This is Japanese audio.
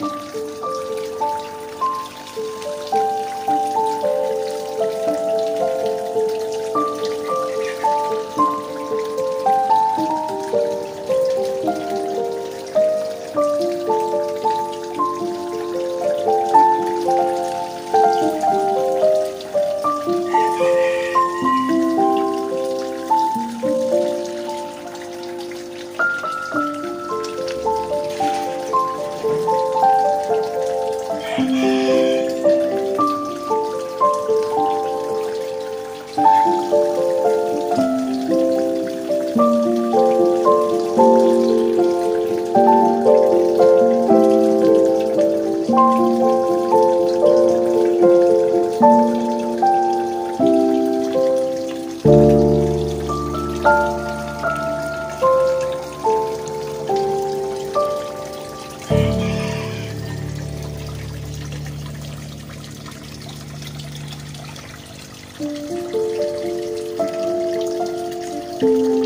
you it. thank you